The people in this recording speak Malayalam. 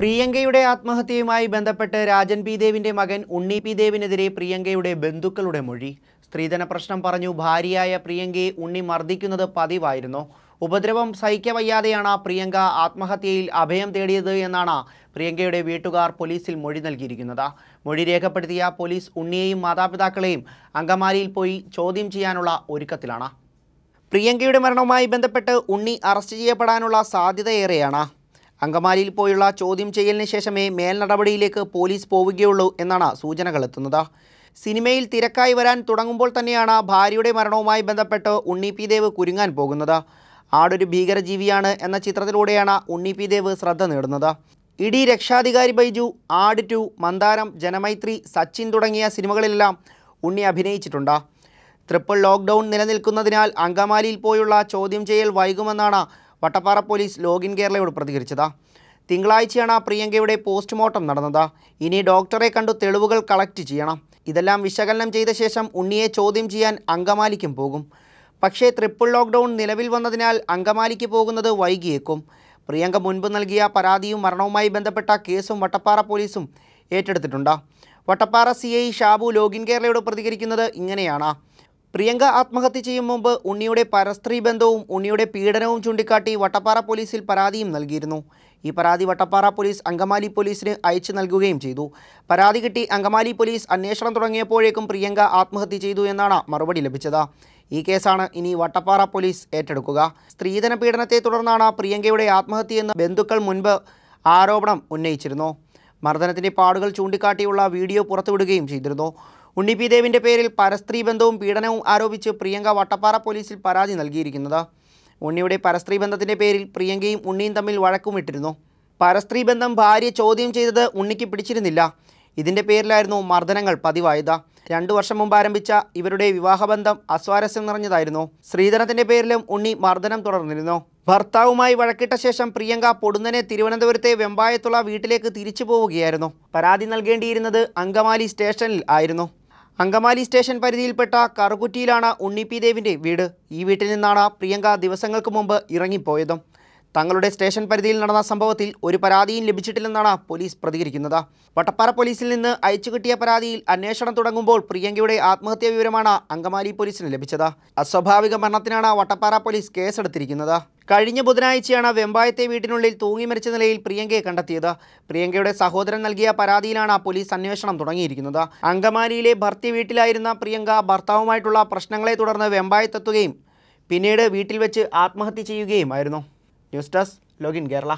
പ്രിയങ്കയുടെ ആത്മഹത്യയുമായി ബന്ധപ്പെട്ട് രാജൻ പി ദേവിന്റെ മകൻ ഉണ്ണി പി ദേവിനെതിരെ പ്രിയങ്കയുടെ ബന്ധുക്കളുടെ മൊഴി. സ്ത്രീധന പ്രശ്നം പറഞ്ഞു ഭാര്യയായ പ്രിയങ്കയെ ഉണ്ണി മർദ്ദിക്കുന്നത് പതിവായിരുന്നു. ഉപദ്രവം സഹിക്കവയ്യാതെയാണ് പ്രിയങ്ക ആത്മഹത്യയിൽ അഭയം തേടിയത് എന്നാണ് പ്രിയങ്കയുടെ വീട്ടുകാർ പോലീസിൽ മൊഴി നൽകിയിരിക്കുന്നത്. മൊഴി രേഖപ്പെടുത്തിയ പോലീസ് ഉണ്ണിയെയും മാതാപിതാക്കളെയും അങ്കമാലിയിൽ പോയി ചോദ്യം ചെയ്യാനുള്ള ഒരുക്കത്തിലാണ്. പ്രിയങ്കയുടെ മരണവുമായി ബന്ധപ്പെട്ട് ഉണ്ണി അറസ്റ്റ് ചെയ്യപ്പെടാനുള്ള സാധ്യതയേറെയാണ്. അങ്കമാലിയിൽ പോയുള്ള ചോദ്യം ചെയ്യലിന് ശേഷമേ മേൽനടപടിയിലേക്ക് പോലീസ് പോവുകയുള്ളൂ എന്നാണ് സൂചനകൾ എത്തുന്നത്. സിനിമയിൽ തിരക്കായി വരാൻ തുടങ്ങുമ്പോൾ തന്നെയാണ് ഭാര്യയുടെ മരണവുമായി ബന്ധപ്പെട്ട് ഉണ്ണി പി ദേവ് കുരുങ്ങാൻ പോകുന്നത്. ആടൊരു ഭീകരജീവിയാണ് എന്ന ചിത്രത്തിലൂടെയാണ് ഉണ്ണി പി ദേവ് ശ്രദ്ധ നേടുന്നത്. ഇടി രക്ഷാധികാരി ബൈജു ആട് ടു മന്ദാരം ജനമൈത്രി സച്ചിൻ തുടങ്ങിയ സിനിമകളിലെല്ലാം ഉണ്ണി അഭിനയിച്ചിട്ടുണ്ട്. ട്രിപ്പിൾ ലോക്ക്ഡൗൺ നിലനിൽക്കുന്നതിനാൽ അങ്കമാലിയിൽ പോയുള്ള ചോദ്യം ചെയ്യൽ വൈകുമെന്നാണ് വട്ടപ്പാറ പോലീസ് ലോഗിൻ കേരളയോട് പ്രതികരിച്ചത്. തിങ്കളാഴ്ചയാണ് പ്രിയങ്കയുടെ പോസ്റ്റ്മോർട്ടം നടന്നത്. ഇനി ഡോക്ടറെ കണ്ടു തെളിവുകൾ കളക്ട് ചെയ്യണം. ഇതെല്ലാം വിശകലനം ചെയ്ത ശേഷം ഉണ്ണിയെ ചോദ്യം ചെയ്യാൻ അങ്കമാലിക്കും പോകും. പക്ഷേ ട്രിപ്പിൾ ലോക്ക്ഡൗൺ നിലവിൽ വന്നതിനാൽ അങ്കമാലിക്ക് പോകുന്നത് വൈകിയേക്കും. പ്രിയങ്ക മുൻപ് നൽകിയ പരാതിയും മരണവുമായി ബന്ധപ്പെട്ട കേസും വട്ടപ്പാറ പോലീസും ഏറ്റെടുത്തിട്ടുണ്ട്. Vattappara C I Shabu login കേരളയോട് പ്രതികരിക്കുന്നത് ഇങ്ങനെയാണ്. പ്രിയങ്ക ആത്മഹത്യ ചെയ്യും മുമ്പ് ഉണ്ണിയുടെ പരസ്ത്രീ ബന്ധവും ഉണ്ണിയുടെ പീഡനവും ചൂണ്ടിക്കാട്ടി വട്ടപ്പാറ പോലീസിൽ പരാതിയും നൽകിയിരുന്നു. ഈ പരാതി വട്ടപ്പാറ പോലീസ് അങ്കമാലി പോലീസിന് അയച്ചു നൽകുകയും ചെയ്തു. പരാതി കിട്ടി അങ്കമാലി പോലീസ് അന്വേഷണം തുടങ്ങിയപ്പോഴേക്കും പ്രിയങ്ക ആത്മഹത്യ ചെയ്തു എന്നാണ് മറുപടി ലഭിച്ചത്. ഈ കേസാണ് ഇനി വട്ടപ്പാറ പോലീസ് ഏറ്റെടുക്കുക. സ്ത്രീധന പീഡനത്തെ തുടർന്നാണ് പ്രിയങ്കയുടെ ആത്മഹത്യയെന്ന് ബന്ധുക്കൾ മുൻപ് ആരോപണം ഉന്നയിച്ചിരുന്നു. മർദ്ദനത്തിന്റെ പാടുകൾ ചൂണ്ടിക്കാട്ടിയുള്ള വീഡിയോ പുറത്തുവിടുകയും ചെയ്തിരുന്നു. ഉണ്ണി പി ദേവിന്റെ പേരിൽ പരസ്ത്രീ ബന്ധവും പീഡനവും ആരോപിച്ച് പ്രിയങ്ക വട്ടപ്പാറ പോലീസിൽ പരാതി നൽകിയിരിക്കുന്നത്. ഉണ്ണിയുടെ പരസ്ത്രീ ബന്ധത്തിന്റെ പേരിൽ പ്രിയങ്കയും ഉണ്ണിയും തമ്മിൽ വഴക്കുമിട്ടിരുന്നു പരസ്ത്രീ ബന്ധം ഭാര്യ ചോദ്യം ചെയ്തത് ഉണ്ണിക്ക് പിടിച്ചിരുന്നില്ല. ഇതിന്റെ പേരിലായിരുന്നു മർദ്ദനങ്ങൾ പതിവായത്. രണ്ടു വർഷം മുമ്പ് ആരംഭിച്ച ഇവരുടെ വിവാഹബന്ധം അസ്വാരസ്യം നിറഞ്ഞതായിരുന്നു. ശ്രീധരത്തിന്റെ പേരിലും ഉണ്ണി മർദ്ദനം തുടർന്നിരുന്നു. ഭർത്താവുമായി വഴക്കിട്ട ശേഷം പ്രിയങ്ക പൊടുന്നനെ തിരുവനന്തപുരത്തെ വെമ്പായത്തുള്ള വീട്ടിലേക്ക് തിരിച്ചു പോവുകയായിരുന്നു. പരാതി നൽകേണ്ടിയിരുന്നത് അങ്കമാലി സ്റ്റേഷനിൽ ആയിരുന്നു. അങ്കമാലി സ്റ്റേഷൻ പരിധിയിൽപ്പെട്ട കറുകുറ്റിയിലാണ് ഉണ്ണി ദേവിന്റെ വീട്. ഈ വീട്ടിൽ നിന്നാണ് പ്രിയങ്ക ദിവസങ്ങൾക്ക് മുമ്പ് ഇറങ്ങിപ്പോയതും. തങ്ങളുടെ സ്റ്റേഷൻ പരിധിയിൽ നടന്ന സംഭവത്തിൽ ഒരു പരാതിയും ലഭിച്ചിട്ടില്ലെന്നാണ് പോലീസ് പ്രതികരിക്കുന്നത്. വട്ടപ്പാറ പോലീസിൽ നിന്ന് അയച്ചു കിട്ടിയ പരാതിയിൽ അന്വേഷണം തുടങ്ങുമ്പോൾ പ്രിയങ്കയുടെ ആത്മഹത്യാ വിവരമാണ് അങ്കമാലി പോലീസിന് ലഭിച്ചത്. അസ്വാഭാവിക മരണത്തിനാണ് വട്ടപ്പാറ പോലീസ് കേസെടുത്തിരിക്കുന്നത്. കഴിഞ്ഞ ബുധനാഴ്ചയാണ് വെമ്പായത്തെ വീട്ടിനുള്ളിൽ തൂങ്ങി മരിച്ച നിലയിൽ പ്രിയങ്കയെ കണ്ടെത്തിയത്. പ്രിയങ്കയുടെ സഹോദരൻ നൽകിയ പരാതിയിലാണ് പോലീസ് അന്വേഷണം തുടങ്ങിയിരിക്കുന്നത്. അങ്കമാലിയിലെ ഭർത്തി വീട്ടിലായിരുന്ന പ്രിയങ്ക ഭർത്താവുമായിട്ടുള്ള പ്രശ്നങ്ങളെ തുടർന്ന് വെമ്പായത്തെത്തുകയും പിന്നീട് വീട്ടിൽ വെച്ച് ആത്മഹത്യ ചെയ്യുകയുമായിരുന്നു. News desk login Kerala.